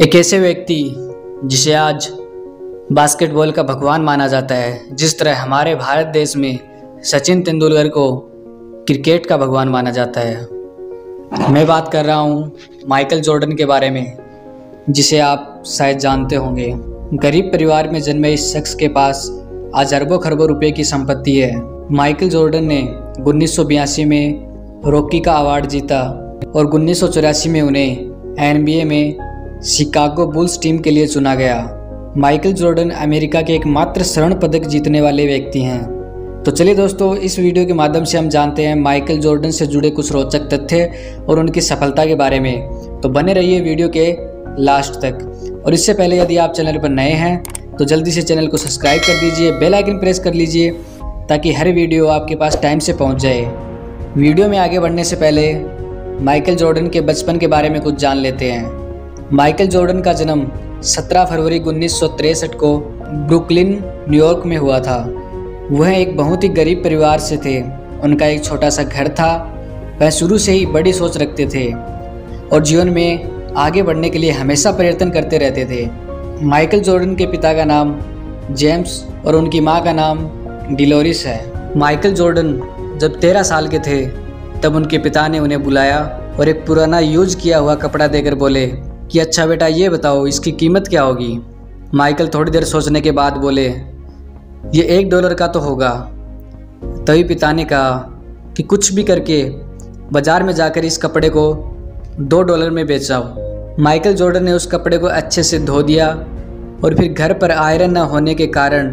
एक ऐसे व्यक्ति जिसे आज बास्केटबॉल का भगवान माना जाता है, जिस तरह हमारे भारत देश में सचिन तेंदुलकर को क्रिकेट का भगवान माना जाता है। मैं बात कर रहा हूँ माइकल जॉर्डन के बारे में, जिसे आप शायद जानते होंगे। गरीब परिवार में जन्मे इस शख्स के पास आज अरबों खरबों रुपए की संपत्ति है। माइकल जॉर्डन ने उन्नीस सौ बयासी में रॉकी का अवार्ड जीता और उन्नीस सौ चौरासी में उन्हें एनबीए में शिकागो बुल्स टीम के लिए चुना गया। माइकल जॉर्डन अमेरिका के एकमात्र स्वर्ण पदक जीतने वाले व्यक्ति हैं। तो चलिए दोस्तों, इस वीडियो के माध्यम से हम जानते हैं माइकल जॉर्डन से जुड़े कुछ रोचक तथ्य और उनकी सफलता के बारे में। तो बने रहिए वीडियो के लास्ट तक। और इससे पहले यदि आप चैनल पर नए हैं तो जल्दी से चैनल को सब्सक्राइब कर दीजिए, बेल आइकन प्रेस कर लीजिए, ताकि हर वीडियो आपके पास टाइम से पहुँच जाए। वीडियो में आगे बढ़ने से पहले माइकल जॉर्डन के बचपन के बारे में कुछ जान लेते हैं। माइकल जॉर्डन का जन्म 17 फरवरी उन्नीस को ब्रुकलिन न्यूयॉर्क में हुआ था। वह एक बहुत ही गरीब परिवार से थे। उनका एक छोटा सा घर था। वह शुरू से ही बड़ी सोच रखते थे और जीवन में आगे बढ़ने के लिए हमेशा प्रयत्न करते रहते थे। माइकल जॉर्डन के पिता का नाम जेम्स और उनकी माँ का नाम डिलोरिस है। माइकल जॉर्डन जब तेरह साल के थे, तब उनके पिता ने उन्हें बुलाया और एक पुराना यूज़ किया हुआ कपड़ा देकर बोले कि अच्छा बेटा ये बताओ, इसकी कीमत क्या होगी? माइकल थोड़ी देर सोचने के बाद बोले, ये एक डॉलर का तो होगा। तभी पिता ने कहा कि कुछ भी करके बाज़ार में जाकर इस कपड़े को दो डॉलर में बेचाओ माइकल जॉर्डन ने उस कपड़े को अच्छे से धो दिया और फिर घर पर आयरन न होने के कारण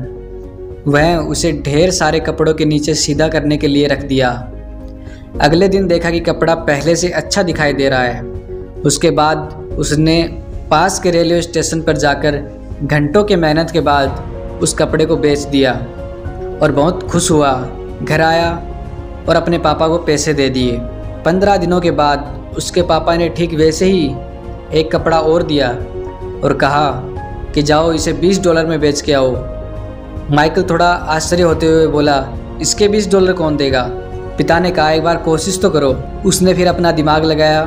वह उसे ढेर सारे कपड़ों के नीचे सीधा करने के लिए रख दिया। अगले दिन देखा कि कपड़ा पहले से अच्छा दिखाई दे रहा है। उसके बाद उसने पास के रेलवे स्टेशन पर जाकर घंटों के मेहनत के बाद उस कपड़े को बेच दिया और बहुत खुश हुआ। घर आया और अपने पापा को पैसे दे दिए। पंद्रह दिनों के बाद उसके पापा ने ठीक वैसे ही एक कपड़ा और दिया और कहा कि जाओ इसे बीस डॉलर में बेच के आओ। माइकल थोड़ा आश्चर्य होते हुए बोला, इसके बीस डॉलर कौन देगा? पिता ने कहा, एक बार कोशिश तो करो। उसने फिर अपना दिमाग लगाया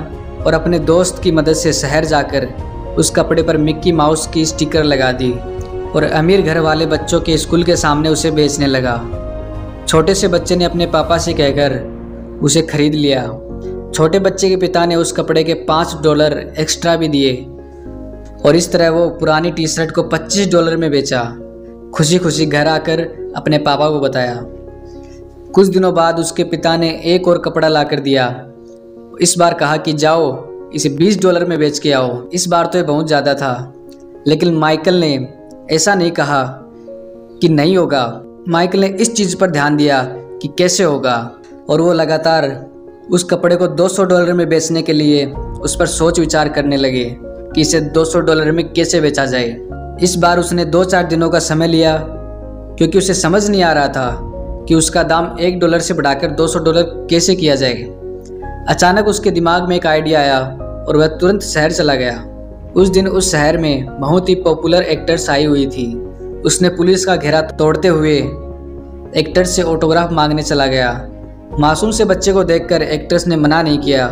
और अपने दोस्त की मदद से शहर जाकर उस कपड़े पर मिक्की माउस की स्टिकर लगा दी और अमीर घर वाले बच्चों के स्कूल के सामने उसे बेचने लगा। छोटे से बच्चे ने अपने पापा से कहकर उसे खरीद लिया। छोटे बच्चे के पिता ने उस कपड़े के पाँच डॉलर एक्स्ट्रा भी दिए और इस तरह वो पुरानी टी शर्ट को पच्चीस डॉलर में बेचा। खुशी खुशी घर आकर अपने पापा को बताया। कुछ दिनों बाद उसके पिता ने एक और कपड़ा ला कर दिया। इस बार कहा कि जाओ, इसे 20 डॉलर में बेच के आओ। इस बार तो ये बहुत ज़्यादा था। लेकिन माइकल ने ऐसा नहीं कहा कि नहीं होगा। माइकल ने इस चीज़ पर ध्यान दिया कि कैसे होगा। और वो लगातार उस कपड़े को 200 डॉलर में बेचने के लिए उस पर सोच विचार करने लगे कि इसे 200 डॉलर में कैसे बेचा जाए। इस बार उसने दो चार दिनों का समय लिया, क्योंकि उसे समझ नहीं आ रहा था कि उसका दाम एक डॉलर से बढ़ाकर 200 डॉलर कैसे किया जाए। अचानक उसके दिमाग में एक आइडिया आया और वह तुरंत शहर चला गया। उस दिन उस शहर में बहुत ही पॉपुलर एक्टर्स आई हुई थी। उसने पुलिस का घेरा तोड़ते हुए एक्टर से ऑटोग्राफ मांगने चला गया। मासूम से बच्चे को देखकर एक्टर्स ने मना नहीं किया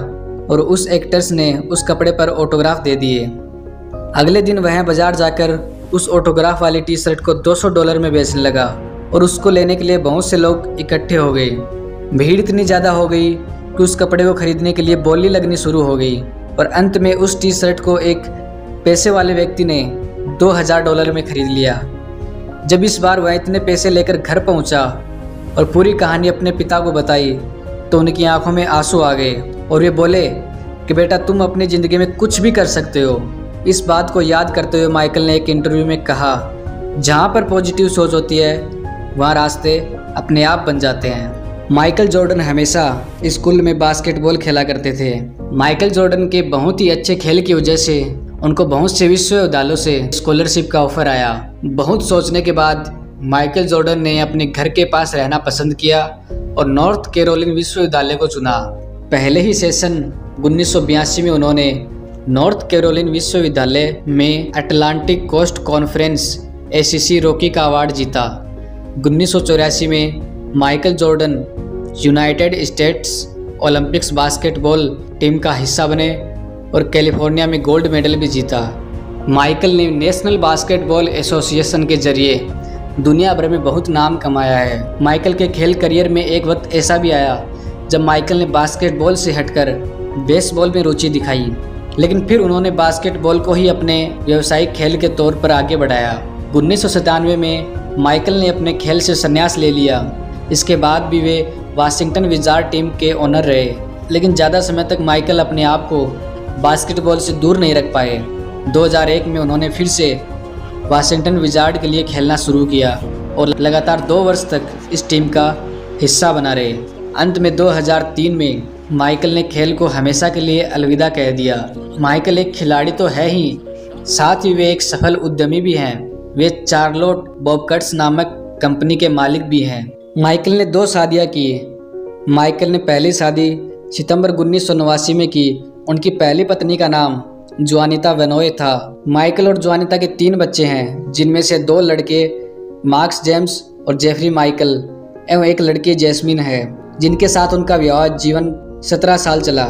और उस एक्टर्स ने उस कपड़े पर ऑटोग्राफ दे दिए। अगले दिन वह बाज़ार जाकर उस ऑटोग्राफ वाली टी शर्ट को 200 डॉलर में बेचने लगा और उसको लेने के लिए बहुत से लोग इकट्ठे हो गए। भीड़ इतनी ज़्यादा हो गई कि उस कपड़े को खरीदने के लिए बोली लगनी शुरू हो गई और अंत में उस टी शर्ट को एक पैसे वाले व्यक्ति ने 2000 डॉलर में खरीद लिया। जब इस बार वह इतने पैसे लेकर घर पहुँचा और पूरी कहानी अपने पिता को बताई तो उनकी आँखों में आँसू आ गए और वे बोले कि, बेटा, तुम अपनी ज़िंदगी में कुछ भी कर सकते हो। इस बात को याद करते हुए माइकल ने एक इंटरव्यू में कहा, जहाँ पर पॉजिटिव सोच होती है, वहाँ रास्ते अपने आप बन जाते हैं। माइकल जॉर्डन हमेशा स्कूल में बास्केटबॉल खेला करते थे। माइकल जॉर्डन के बहुत ही अच्छे खेल की वजह से, उनको बहुत से विश्वविद्यालयों से स्कॉलरशिप का ऑफ़र आया। बहुत सोचने के बाद, माइकल जॉर्डन ने अपने घर के पास रहना पसंद किया और नॉर्थ कैरोलिन विश्वविद्यालय को चुना। पहले ही सेशन उन्नीस सौ बयासी में उन्होंने नॉर्थ कैरोलिन विश्वविद्यालय में Atlantic Coast Conference a rookie का अवार्ड जीता। उन्नीस सौ चौरासी में Michael Jordan, United States Olympics basketball team का हिस्सा बने और कैलिफ़ोर्निया में गोल्ड मेडल भी जीता। माइकल ने नेशनल बास्केटबॉल एसोसिएशन के ज़रिए दुनिया भर में बहुत नाम कमाया है। माइकल के खेल करियर में एक वक्त ऐसा भी आया जब माइकल ने बास्केटबॉल से हटकर बेसबॉल में रुचि दिखाई, लेकिन फिर उन्होंने बास्केटबॉल को ही अपने व्यवसायिक खेल के तौर पर आगे बढ़ाया। उन्नीस सौ सतानवे में माइकल ने अपने खेल से संन्यास ले लिया। इसके बाद भी वे वाशिंगटन विजार टीम के ओनर रहे, लेकिन ज़्यादा समय तक माइकल अपने आप को बास्केटबॉल से दूर नहीं रख पाए। 2001 में उन्होंने फिर से वाशिंगटन विजार्ड के लिए खेलना शुरू किया और लगातार दो वर्ष तक इस टीम का हिस्सा बना रहे। अंत में 2003 में माइकल ने खेल को हमेशा के लिए अलविदा कह दिया। माइकल एक खिलाड़ी तो है ही, साथ ही वे एक सफल उद्यमी भी हैं। वे चार्लोट बॉबकट्स नामक कंपनी के मालिक भी हैं। माइकल ने दो शादियाँ की। माइकल ने पहली शादी सितंबर उन्नीस सौ नवासी में की। उनकी पहली पत्नी का नाम जुआनिता वेनोए था। माइकल और जुआनिता के तीन बच्चे हैं, जिनमें से दो लड़के, मार्क्स जेम्स और जेफरी माइकल, एवं एक लड़की जैस्मिन है, जिनके साथ उनका विवाह जीवन सत्रह साल चला।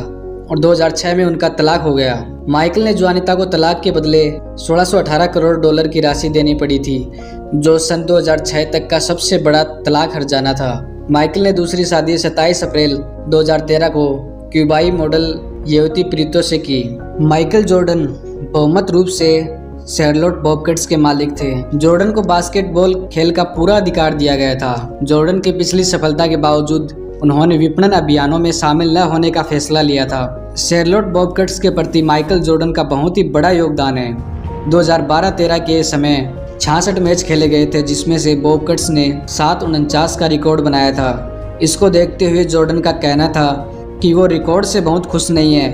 और 2006 में उनका तलाक हो गया। माइकल ने ज्वानिता को तलाक के बदले 1618 करोड़ डॉलर की राशि देनी पड़ी थी, जो सन 2006 तक का सबसे बड़ा तलाक हर्जाना था। माइकल ने दूसरी शादी 27 अप्रैल 2013 को क्यूबाई मॉडल युवती प्रीतो से की। माइकल जॉर्डन बहुमत रूप से शेरलोट बॉबकेट्स के मालिक थे। जॉर्डन को बास्केटबॉल खेल का पूरा अधिकार दिया गया था। जॉर्डन की पिछली सफलता के बावजूद उन्होंने विपणन अभियानों में शामिल न होने का फैसला लिया था। शेरलोट बॉबकेट्स के प्रति माइकल जॉर्डन का बहुत ही बड़ा योगदान है। 2012-13 के समय छियासठ मैच खेले गए थे, जिसमें से बॉबकट्स ने सात उनचास का रिकॉर्ड बनाया था। इसको देखते हुए जॉर्डन का कहना था कि वो रिकॉर्ड से बहुत खुश नहीं है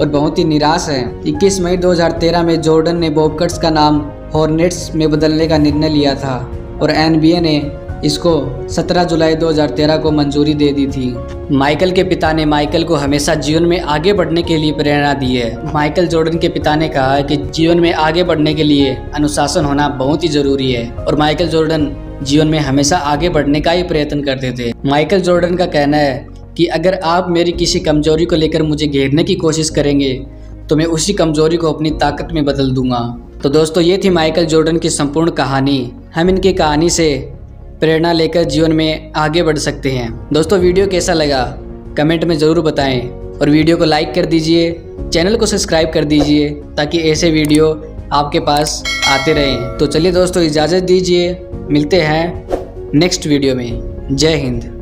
और बहुत ही निराश है। 21 मई 2013 में जॉर्डन ने बॉबकट्स का नाम हॉर्नेट्स में बदलने का निर्णय लिया था और एनबीए ने इसको 17 जुलाई 2013 को मंजूरी दे दी थी। माइकल के पिता ने माइकल को हमेशा जीवन में आगे बढ़ने के लिए प्रेरणा दी है। माइकल जॉर्डन के पिता ने कहा कि जीवन में आगे बढ़ने के लिए अनुशासन होना बहुत ही ज़रूरी है और माइकल जॉर्डन जीवन में हमेशा आगे बढ़ने का ही प्रयत्न करते थे। माइकल जॉर्डन का कहना है कि अगर आप मेरी किसी कमज़ोरी को लेकर मुझे घेरने की कोशिश करेंगे तो मैं उसी कमज़ोरी को अपनी ताकत में बदल दूँगा। तो दोस्तों, ये थी माइकल जॉर्डन की संपूर्ण कहानी। हम इनकी कहानी से प्रेरणा लेकर जीवन में आगे बढ़ सकते हैं। दोस्तों, वीडियो कैसा लगा? कमेंट में ज़रूर बताएँ। और वीडियो को लाइक कर दीजिए, चैनल को सब्सक्राइब कर दीजिए, ताकि ऐसे वीडियो आपके पास आते रहें। तो चलिए दोस्तों, इजाज़त दीजिए। मिलते हैं नेक्स्ट वीडियो में। जय हिंद।